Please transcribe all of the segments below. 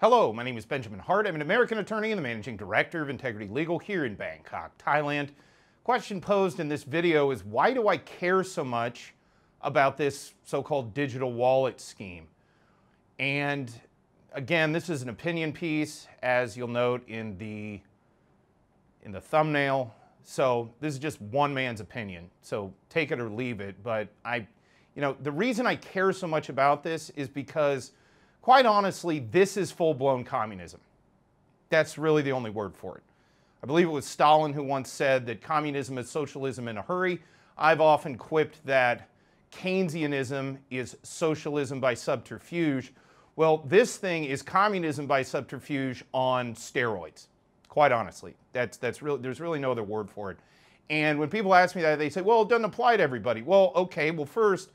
Hello, my name is Benjamin Hart. I'm an American attorney and the managing director of Integrity Legal here in Bangkok, Thailand. Question posed in this video is why do I care so much about this so-called digital wallet scheme? And again, this is an opinion piece, as you'll note in the in the thumbnail. So this is just one man's opinion. So take it or leave it. But I, you know, the reason I care so much about this is because quite honestly, this is full blown communism. That's really the only word for it. I believe it was Stalin who once said that communism is socialism in a hurry. I've often quipped that Keynesianism is socialism by subterfuge. Well, this thing is communism by subterfuge on steroids, quite honestly. That's, that's really, there's really no other word for it. And when people ask me that, they say, well, it doesn't apply to everybody. Well, okay, well, first,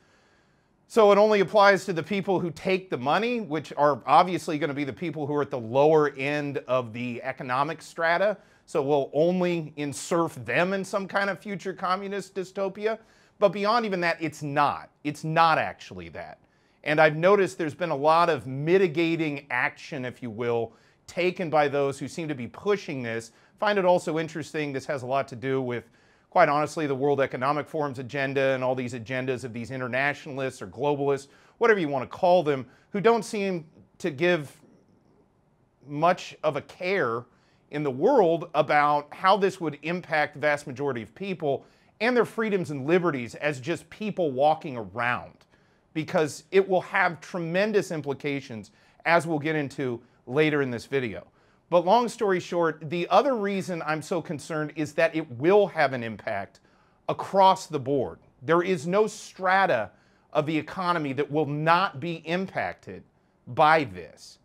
so it only applies to the people who take the money, which are obviously going to be the people who are at the lower end of the economic strata. So we'll only insurf them in some kind of future communist dystopia. But beyond even that, it's not. It's not actually that. And I've noticed there's been a lot of mitigating action, if you will, taken by those who seem to be pushing this. Find it also interesting, this has a lot to do with quite honestly, the World Economic Forum's agenda and all these agendas of these internationalists or globalists, whatever you want to call them, who don't seem to give much of a care in the world about how this would impact the vast majority of people and their freedoms and liberties as just people walking around. Because it will have tremendous implications, as we'll get into later in this video. But long story short, the other reason I'm so concerned is that it will have an impact across the board. There is no strata of the economy that will not be impacted by this.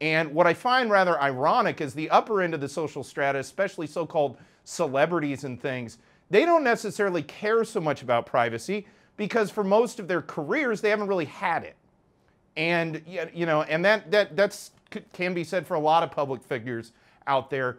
And what I find rather ironic is the upper end of the social strata, especially so called celebrities and things, they don't necessarily care so much about privacy because for most of their careers, they haven't really had it. And, you know, and that, that, that's can be said for a lot of public figures out there.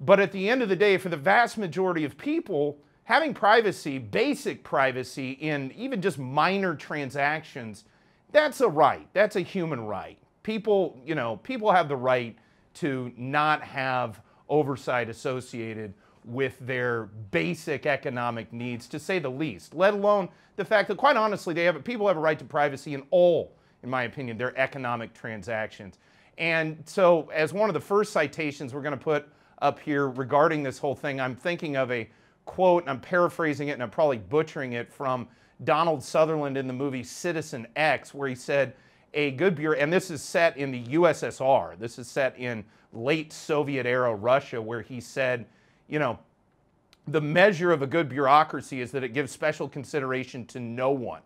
But at the end of the day, for the vast majority of people, having privacy, basic privacy in even just minor transactions, that's a right. That's a human right. People, you know, people have the right to not have oversight associated with their basic economic needs, to say the least, let alone the fact that quite honestly, they have, people have a right to privacy in all, in my opinion, their economic transactions. And so, as one of the first citations we're going to put up here regarding this whole thing, I'm thinking of a quote, and I'm paraphrasing it and I'm probably butchering it from Donald Sutherland in the movie Citizen X, where he said, a good bureau, and this is set in the USSR, this is set in late Soviet era Russia, where he said, you know, the measure of a good bureaucracy is that it gives special consideration to no one.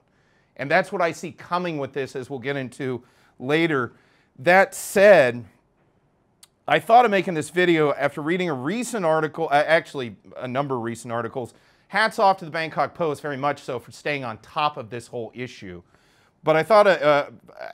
And that's what I see coming with this, as we'll get into later. That said, I thought of making this video after reading a recent article, uh, actually a number of recent articles. Hats off to the Bangkok Post very much so for staying on top of this whole issue. But I thought, uh,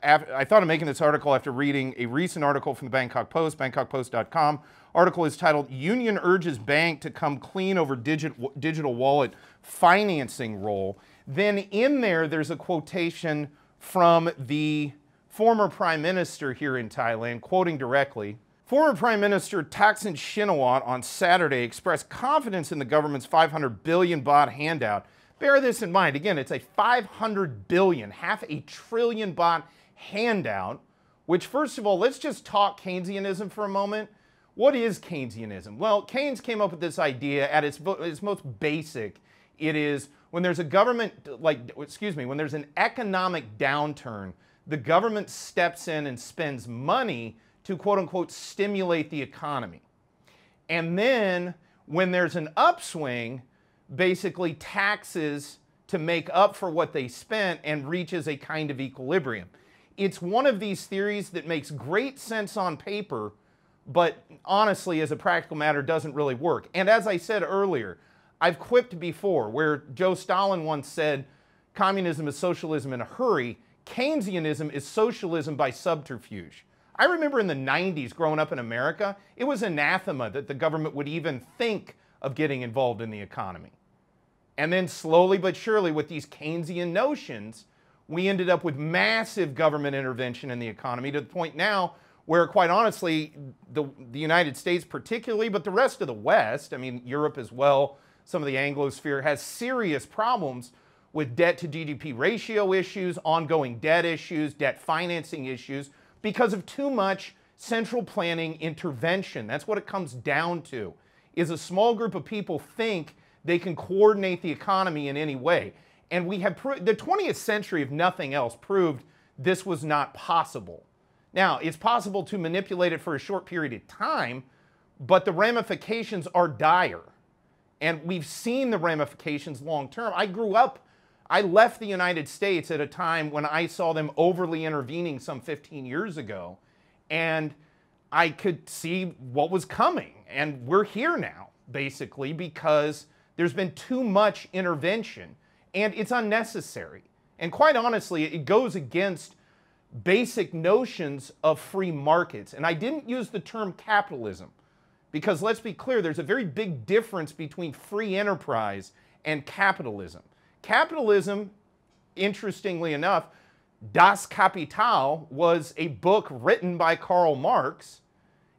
I thought of making this article after reading a recent article from the Bangkok Post, bangkokpost.com. Article is titled Union Urges Bank to Come Clean Over Digital, digital Wallet Financing Role. Then in there, there's a quotation from the former prime minister here in Thailand, quoting directly, Former Prime Minister Thaksin Shinawatra on Saturday expressed confidence in the government's 500 billion baht handout. Bear this in mind. Again, it's a 500 billion, half a trillion baht handout, which first of all, let's just talk Keynesianism for a moment. What is Keynesianism? Well, Keynes came up with this idea at its, its most basic. It is when there's a government, like, excuse me, when there's an economic downturn, the government steps in and spends money to quote unquote stimulate the economy. And then when there's an upswing, basically taxes to make up for what they spent and reaches a kind of equilibrium. It's one of these theories that makes great sense on paper, but honestly, as a practical matter, doesn't really work. And as I said earlier, I've quipped before where Joe Stalin once said, communism is socialism in a hurry. Keynesianism is socialism by subterfuge. I remember in the 90s growing up in America, it was anathema that the government would even think of getting involved in the economy. And then slowly but surely, with these Keynesian notions, we ended up with massive government intervention in the economy to the point now where quite honestly, the, the United States particularly, but the rest of the West, I mean, Europe as well, some of the Anglosphere, has serious problems with debt to GDP ratio issues, ongoing debt issues, debt financing issues, because of too much central planning intervention. That's what it comes down to, is a small group of people think they can coordinate the economy in any way. And we have, the 20th century, if nothing else, proved this was not possible. Now, it's possible to manipulate it for a short period of time, but the ramifications are dire. And we've seen the ramifications long term. I grew up, I left the United States at a time when I saw them overly intervening some 15 years ago. And I could see what was coming. And we're here now, basically, because there's been too much intervention and it's unnecessary. And quite honestly, it goes against basic notions of free markets. And I didn't use the term capitalism because let's be clear, there's a very big difference between free enterprise and capitalism. Capitalism, interestingly enough, Das Kapital was a book written by Karl Marx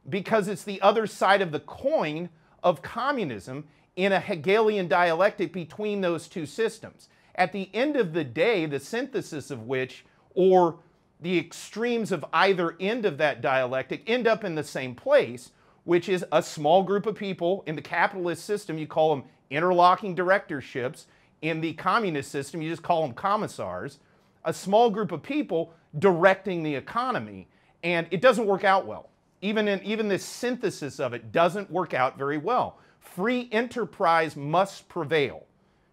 because it's the other side of the coin of communism in a Hegelian dialectic between those two systems. At the end of the day, the synthesis of which, or the extremes of either end of that dialectic end up in the same place, which is a small group of people. In the capitalist system, you call them interlocking directorships. In the communist system, you just call them commissars. A small group of people directing the economy. And it doesn't work out well. Even, in, even this synthesis of it doesn't work out very well. Free enterprise must prevail.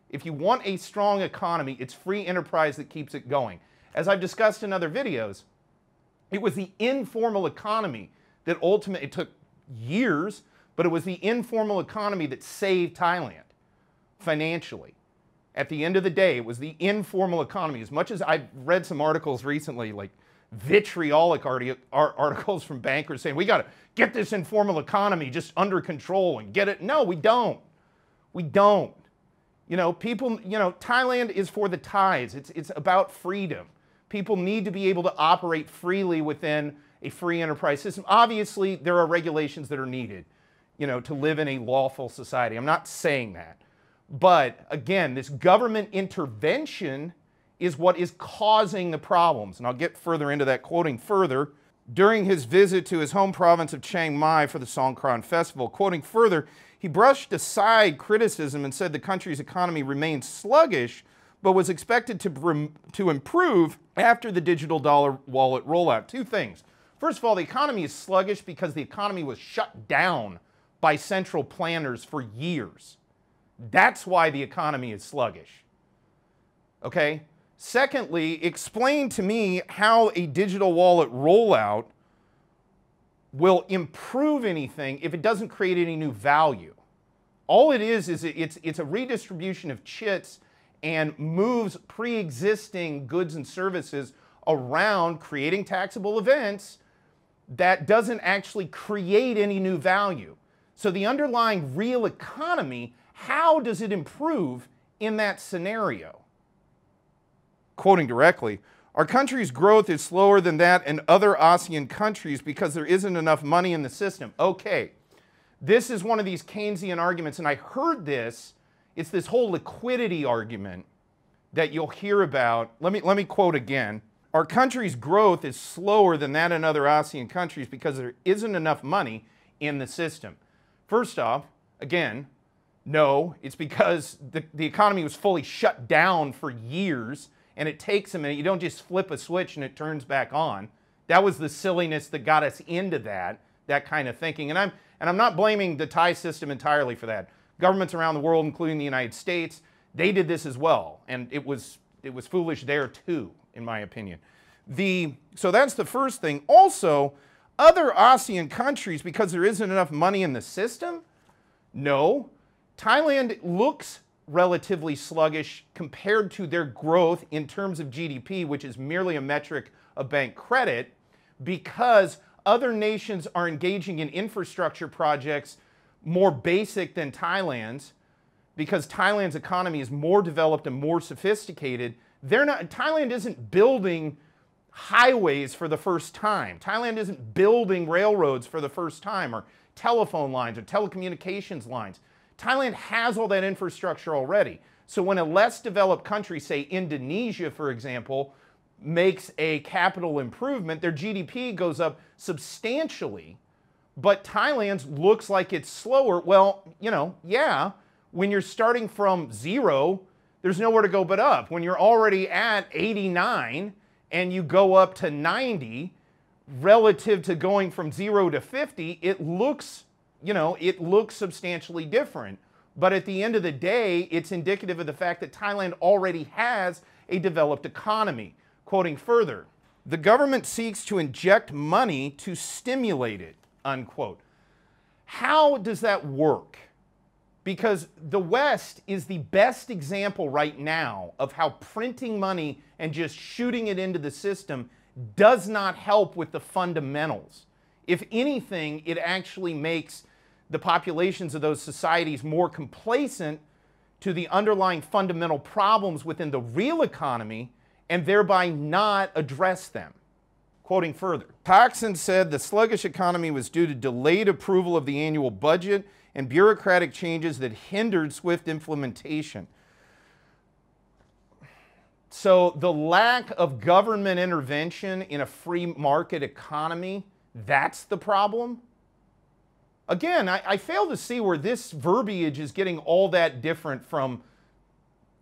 If you want a strong economy, it's free enterprise that keeps it going. As I've discussed in other videos, it was the informal economy that ultimately, it took years, but it was the informal economy that saved Thailand financially. At the end of the day, it was the informal economy. As much as I've read some articles recently, like vitriolic articles from bankers saying, we got to get this informal economy just under control and get it. No, we don't. We don't. You know, people, you know, Thailand is for the Thais. It's, it's about freedom people need to be able to operate freely within a free enterprise system. Obviously, there are regulations that are needed, you know, to live in a lawful society. I'm not saying that. But again, this government intervention is what is causing the problems. And I'll get further into that quoting further. During his visit to his home province of Chiang Mai for the Songkran Festival, quoting further, he brushed aside criticism and said the country's economy remains sluggish but was expected to, to improve after the digital dollar wallet rollout. Two things. First of all, the economy is sluggish because the economy was shut down by central planners for years. That's why the economy is sluggish. Okay? Secondly, explain to me how a digital wallet rollout will improve anything if it doesn't create any new value. All it is is it's, it's a redistribution of chits and moves pre-existing goods and services around creating taxable events that doesn't actually create any new value. So the underlying real economy, how does it improve in that scenario? Quoting directly, our country's growth is slower than that in other ASEAN countries because there isn't enough money in the system. Okay, this is one of these Keynesian arguments, and I heard this it's this whole liquidity argument that you'll hear about. Let me, let me quote again. Our country's growth is slower than that in other ASEAN countries because there isn't enough money in the system. First off, again, no, it's because the, the economy was fully shut down for years and it takes a minute. You don't just flip a switch and it turns back on. That was the silliness that got us into that, that kind of thinking. And I'm, and I'm not blaming the Thai system entirely for that. Governments around the world, including the United States, they did this as well, and it was it was foolish there too, in my opinion. The so that's the first thing. Also, other ASEAN countries, because there isn't enough money in the system, no. Thailand looks relatively sluggish compared to their growth in terms of GDP, which is merely a metric of bank credit, because other nations are engaging in infrastructure projects more basic than Thailand's because Thailand's economy is more developed and more sophisticated. They're not, Thailand isn't building highways for the first time. Thailand isn't building railroads for the first time or telephone lines or telecommunications lines. Thailand has all that infrastructure already. So when a less developed country, say Indonesia, for example, makes a capital improvement, their GDP goes up substantially. But Thailand's looks like it's slower. Well, you know, yeah, when you're starting from zero, there's nowhere to go but up. When you're already at 89 and you go up to 90, relative to going from zero to 50, it looks, you know, it looks substantially different. But at the end of the day, it's indicative of the fact that Thailand already has a developed economy. Quoting further, the government seeks to inject money to stimulate it, unquote. How does that work? Because the West is the best example right now of how printing money and just shooting it into the system does not help with the fundamentals. If anything, it actually makes the populations of those societies more complacent to the underlying fundamental problems within the real economy and thereby not address them. Quoting further, Thaksin said the sluggish economy was due to delayed approval of the annual budget and bureaucratic changes that hindered swift implementation. So the lack of government intervention in a free market economy, that's the problem? Again, I, I, fail to see where this verbiage is getting all that different from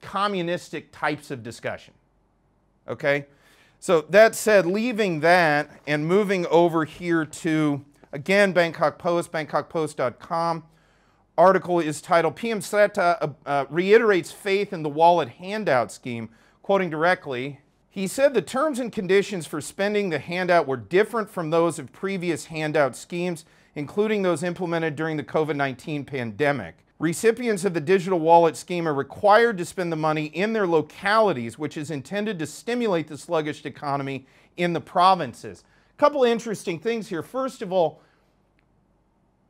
communistic types of discussion. Okay? So that said, leaving that and moving over here to, again, Bangkok Post, bangkokpost.com. Article is titled PM Srettha uh, uh, reiterates faith in the wallet handout scheme. Quoting directly, he said the terms and conditions for spending the handout were different from those of previous handout schemes including those implemented during the COVID-19 pandemic. Recipients of the digital wallet scheme are required to spend the money in their localities, which is intended to stimulate the sluggish economy in the provinces. A couple interesting things here. First of all,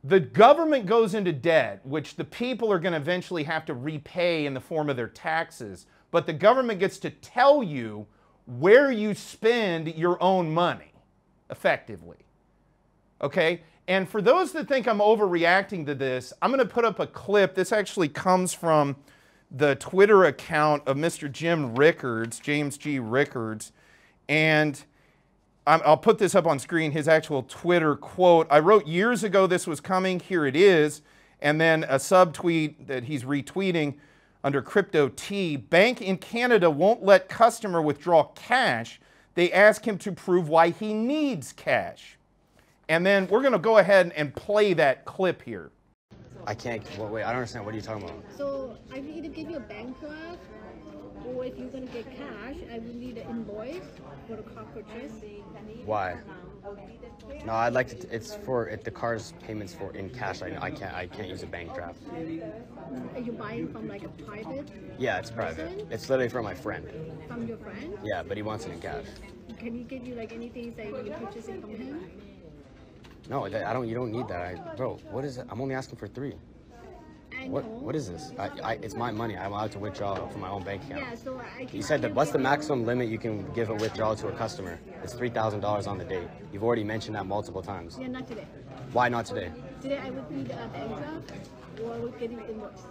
the government goes into debt, which the people are going to eventually have to repay in the form of their taxes. But the government gets to tell you where you spend your own money effectively. Okay? And for those that think I'm overreacting to this, I'm going to put up a clip. This actually comes from the Twitter account of Mr. Jim Rickards, James G. Rickards. And I'll put this up on screen, his actual Twitter quote. I wrote years ago this was coming, here it is. And then a subtweet that he's retweeting under Crypto T. Bank in Canada won't let customer withdraw cash. They ask him to prove why he needs cash. And then we're going to go ahead and play that clip here. I can't. Well, wait, I don't understand. What are you talking about? So I will either give you a bank draft, or if you're going to get cash, I will need an invoice for the car purchase. Why? No, I'd like to. It's for if the car's payments for in cash. I, I can't. I can't use a bank draft. Are you buying from like a private? Yeah, it's private. Person? It's literally from my friend. From your friend? Yeah, but he wants it in cash. Can he give you like anything that you're purchasing from him? No, I don't. You don't need that, I, bro. What is it? I'm only asking for three. What What is this? I, I, it's my money. I'm allowed to withdraw from my own bank account. Yeah, so I you said that. What's the maximum limit you can give a withdrawal to a customer? It's three thousand dollars on the date. You've already mentioned that multiple times. Yeah, not today. Why not today? Today I would need a bank draft or would get it invoice.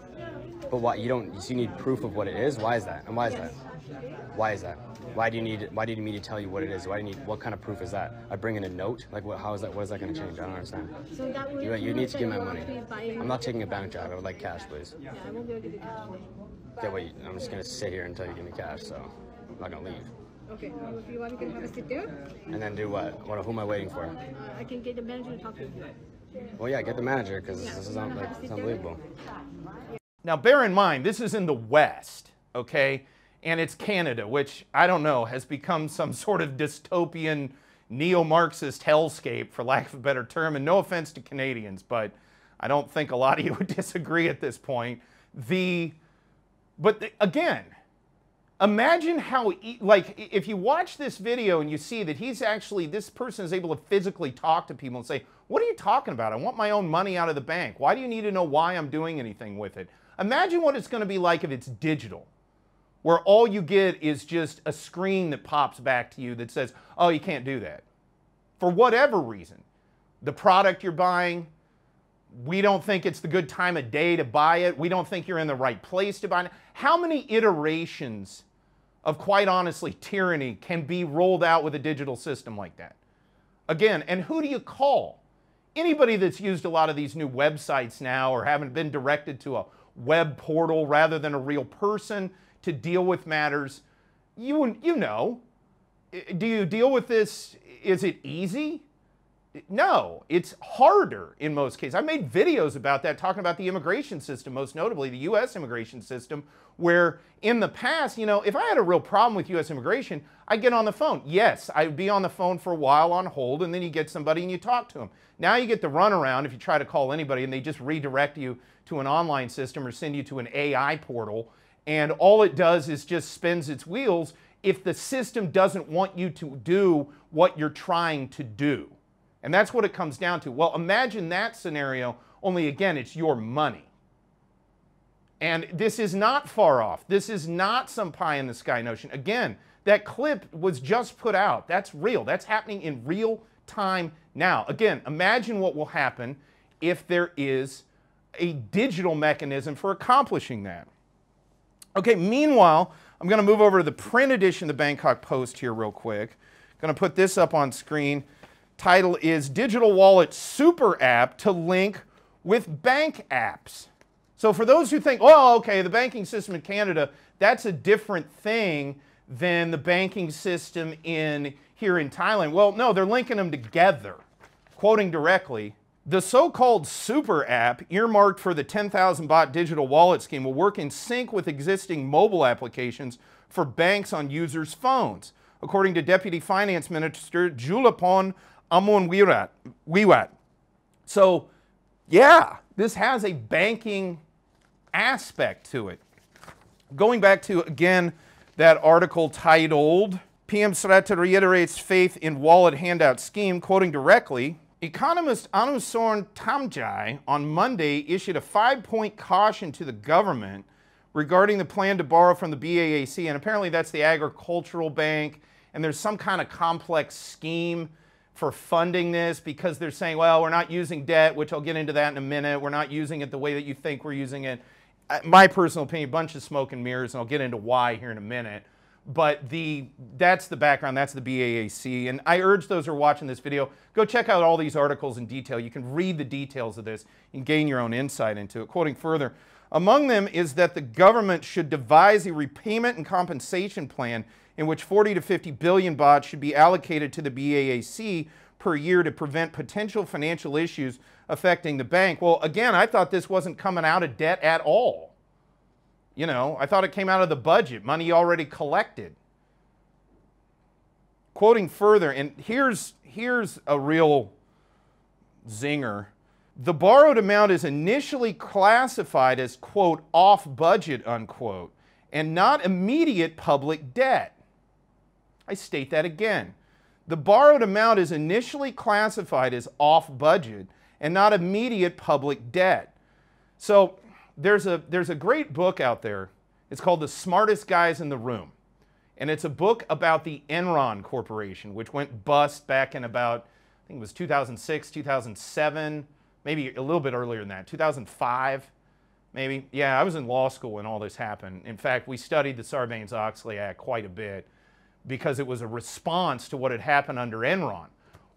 But why you don't? So you need proof of what it is. Why is that? And why is yes. that? Why is that? Why do you need? Why do you need me to tell you what it is? Why do you need? What kind of proof is that? I bring in a note. Like, what? How is that? What is that going to change? I don't understand. So that you, you need to give my money. I'm not taking a bank job. I would like cash, please. Yeah, I won't be able to give you cash. Okay, wait. I'm just gonna sit here until you give me cash. So I'm not gonna leave. Okay. Well, if you want, we can have a sit there. And then do what? What? Who am I waiting for? Uh, I can get the manager to talk to you. Well, yeah, get the manager because yeah, this is un- like, it's unbelievable. Now, bear in mind, this is in the West, okay? And it's Canada, which I don't know, has become some sort of dystopian neo Marxist hellscape, for lack of a better term. And no offense to Canadians, but I don't think a lot of you would disagree at this point. The, but the, again, imagine how, like, if you watch this video and you see that he's actually, this person is able to physically talk to people and say, What are you talking about? I want my own money out of the bank. Why do you need to know why I'm doing anything with it? Imagine what it's going to be like if it's digital where all you get is just a screen that pops back to you that says, oh, you can't do that. For whatever reason. The product you're buying, we don't think it's the good time of day to buy it. We don't think you're in the right place to buy it. How many iterations of quite honestly tyranny can be rolled out with a digital system like that? Again, and who do you call? Anybody that's used a lot of these new websites now or haven't been directed to a web portal rather than a real person to deal with matters, you, you know. Do you deal with this? Is it easy? No, it's harder in most cases. I made videos about that talking about the immigration system, most notably the US immigration system, where in the past, you know, if I had a real problem with US immigration, I'd get on the phone. Yes, I'd be on the phone for a while on hold, and then you get somebody and you talk to them. Now you get the runaround if you try to call anybody and they just redirect you to an online system or send you to an AI portal, and all it does is just spins its wheels if the system doesn't want you to do what you're trying to do. And that's what it comes down to. Well, imagine that scenario, only again, it's your money. And this is not far off. This is not some pie in the sky notion. Again, that clip was just put out. That's real. That's happening in real time now. Again, imagine what will happen if there is a digital mechanism for accomplishing that. Okay, meanwhile, I'm going to move over to the print edition of the Bangkok Post here real quick. Going to put this up on screen title is Digital Wallet Super App to Link with Bank Apps. So for those who think, oh, okay, the banking system in Canada, that's a different thing than the banking system in here in Thailand. Well, no, they're linking them together. Quoting directly, the so-called super app earmarked for the 10,000 baht digital wallet scheme will work in sync with existing mobile applications for banks on users' phones, according to Deputy Finance Minister Julapon Amun Wirat, Wiwat. So, yeah, this has a banking aspect to it. Going back to, again, that article titled PM Srettha reiterates faith in wallet handout scheme, quoting directly, economist Anusorn Tamajai on Monday issued a five-point caution to the government regarding the plan to borrow from the BAAC, and apparently that's the agricultural bank, and there's some kind of complex scheme for funding this because they're saying, well, we're not using debt, which I'll get into that in a minute. We're not using it the way that you think we're using it. Uh, my personal opinion, a bunch of smoke and mirrors, and I'll get into why here in a minute. But the that's the background, that's the BAAC. And I urge those who are watching this video, go check out all these articles in detail. You can read the details of this and gain your own insight into it. Quoting further, among them is that the government should devise a repayment and compensation plan in which 40 to 50 billion baht should be allocated to the BAAC per year to prevent potential financial issues affecting the bank. Well, again, I thought this wasn't coming out of debt at all. You know, I thought it came out of the budget, money already collected. Quoting further, and here's, here's a real zinger. The borrowed amount is initially classified as, quote, off budget, unquote, and not immediate public debt. I state that again. The borrowed amount is initially classified as off budget and not immediate public debt. So there's a, there's a great book out there. It's called The Smartest Guys in the Room. And it's a book about the Enron Corporation, which went bust back in about, I think it was 2006, 2007, maybe a little bit earlier than that, 2005, maybe. Yeah, I was in law school when all this happened. In fact, we studied the Sarbanes-Oxley Act quite a bit because it was a response to what had happened under Enron.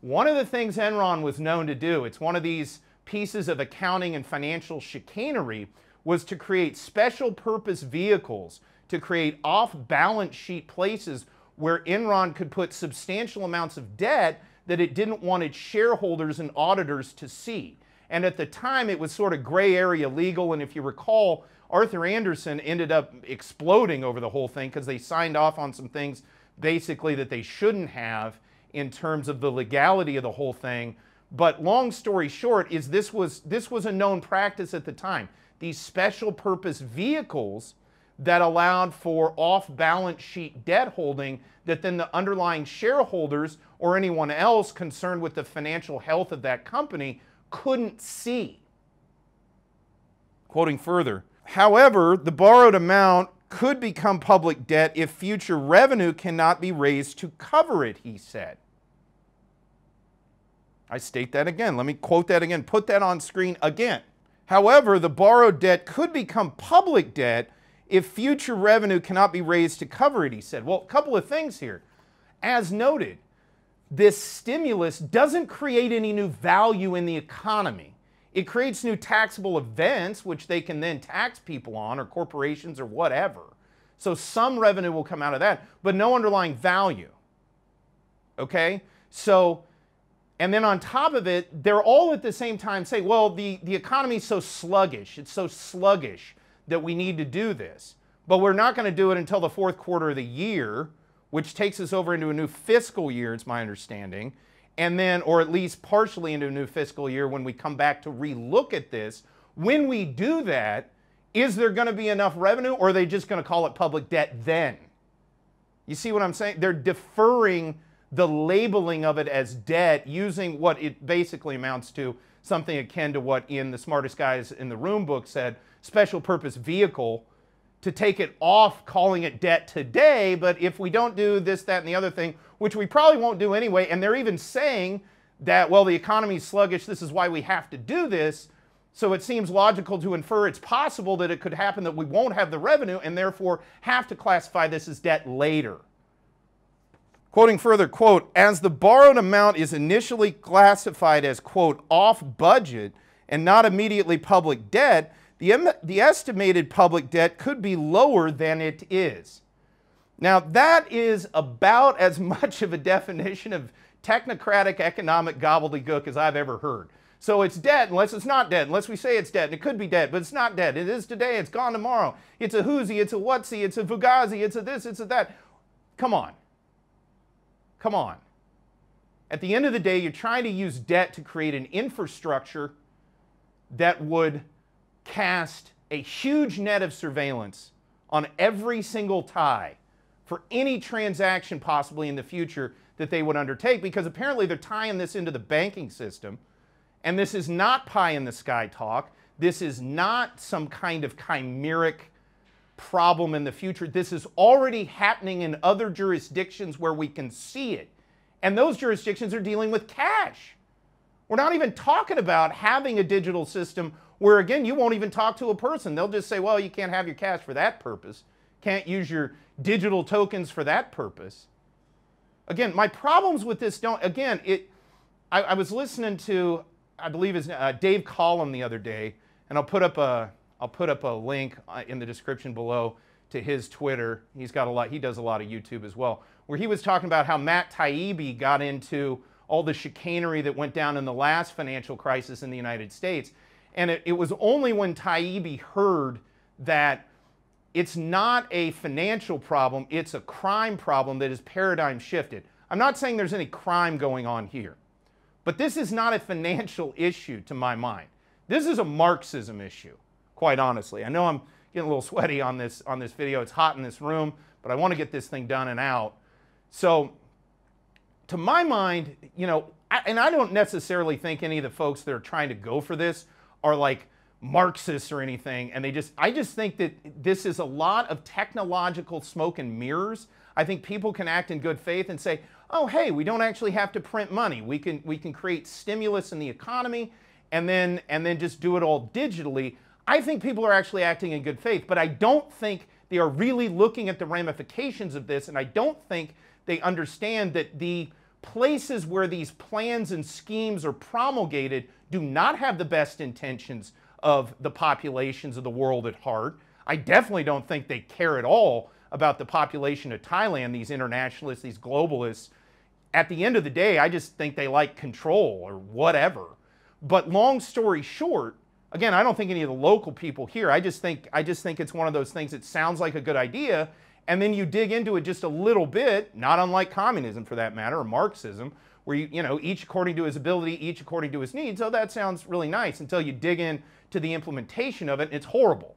One of the things Enron was known to do, it's one of these pieces of accounting and financial chicanery, was to create special purpose vehicles to create off balance sheet places where Enron could put substantial amounts of debt that it didn't want its shareholders and auditors to see. And at the time, it was sort of gray area legal. And if you recall, Arthur Andersen ended up exploding over the whole thing because they signed off on some things basically that they shouldn't have in terms of the legality of the whole thing. But long story short is this was this was a known practice at the time. These special purpose vehicles that allowed for off balance sheet debt holding that then the underlying shareholders or anyone else concerned with the financial health of that company couldn't see. Quoting further, however, the borrowed amount could become public debt if future revenue cannot be raised to cover it, he said. I state that again. Let me quote that again. Put that on screen again. However, the borrowed debt could become public debt if future revenue cannot be raised to cover it, he said. Well, a couple of things here. As noted, this stimulus doesn't create any new value in the economy. It creates new taxable events, which they can then tax people on, or corporations, or whatever. So some revenue will come out of that, but no underlying value. Okay? So and then on top of it, they're all at the same time saying, well, the, the economy is so sluggish, it's so sluggish that we need to do this. But we're not going to do it until the fourth quarter of the year, which takes us over into a new fiscal year, it's my understanding. And then, or at least partially into a new fiscal year when we come back to relook at this. When we do that, is there going to be enough revenue or are they just going to call it public debt then? You see what I'm saying? They're deferring the labeling of it as debt using what it basically amounts to something akin to what in the smartest guys in the room book said special purpose vehicle to take it off calling it debt today but if we don't do this that and the other thing which we probably won't do anyway and they're even saying that well the economy is sluggish this is why we have to do this. So it seems logical to infer it's possible that it could happen that we won't have the revenue and therefore have to classify this as debt later Quoting further, quote, as the borrowed amount is initially classified as, quote, off budget and not immediately public debt, the, the estimated public debt could be lower than it is. Now, that is about as much of a definition of technocratic economic gobbledygook as I've ever heard. So it's dead unless it's not dead, unless we say it's dead. And it could be dead, but it's not dead. It is today, it's gone tomorrow. It's a whoozy, it's a whatsy, it's a fugazi, it's a this, it's a that. Come on. Come on. At the end of the day, you're trying to use debt to create an infrastructure that would cast a huge net of surveillance on every single Thai for any transaction possibly in the future that they would undertake because apparently they're tying this into the banking system. And this is not pie in the sky talk. This is not some kind of chimeric problem in the future. This is already happening in other jurisdictions where we can see it. And those jurisdictions are dealing with cash. We're not even talking about having a digital system where, again, you won't even talk to a person. They'll just say, well, you can't have your cash for that purpose. Can't use your digital tokens for that purpose. Again, my problems with this don't, again, it, I, I was listening to, I believe it's uh, Dave Collum the other day, and I'll put up a, I'll put up a link uh, in the description below to his Twitter. He's got a lot, he does a lot of YouTube as well, where he was talking about how Matt Taibbi got into all the chicanery that went down in the last financial crisis in the United States. And it, it was only when Taibbi heard that it's not a financial problem, it's a crime problem that is paradigm shifted. I'm not saying there's any crime going on here, but this is not a financial issue to my mind. This is a Marxism issue quite honestly. I know I'm getting a little sweaty on this, on this video. It's hot in this room, but I want to get this thing done and out. So to my mind, you know, I, and I don't necessarily think any of the folks that are trying to go for this are like Marxists or anything. And they just, I just think that this is a lot of technological smoke and mirrors. I think people can act in good faith and say, oh, hey, we don't actually have to print money. We can, we can create stimulus in the economy and then, and then just do it all digitally. I think people are actually acting in good faith, but I don't think they are really looking at the ramifications of this, and I don't think they understand that the places where these plans and schemes are promulgated do not have the best intentions of the populations of the world at heart. I definitely don't think they care at all about the population of Thailand, these internationalists, these globalists. At the end of the day, I just think they like control or whatever. But long story short, again, I don't think any of the local people here. I just think I just think it's one of those things that sounds like a good idea, and then you dig into it just a little bit, not unlike communism for that matter, or Marxism, where you you know each according to his ability, each according to his needs. Oh, that sounds really nice until you dig in to the implementation of it. it's horrible.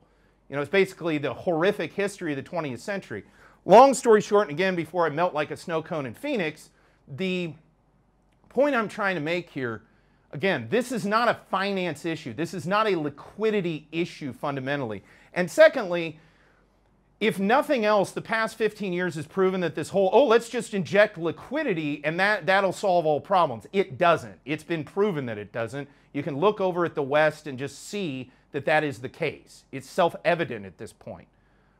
You know, it's basically the horrific history of the 20th century. Long story short, and again, before I melt like a snow cone in Phoenix, the point I'm trying to make here Again, this is not a finance issue. This is not a liquidity issue fundamentally. And secondly, if nothing else, the past 15 years has proven that this whole, oh, let's just inject liquidity and that, that'll solve all problems. It doesn't. It's been proven that it doesn't. You can look over at the West and just see that that is the case. It's self evident at this point.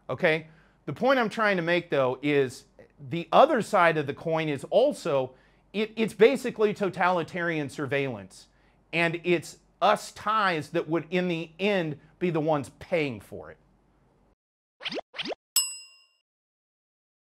Okay? The point I'm trying to make, though, is the other side of the coin is also it, it's basically totalitarian surveillance. And it's us Thais that would, in the end, be the ones paying for it.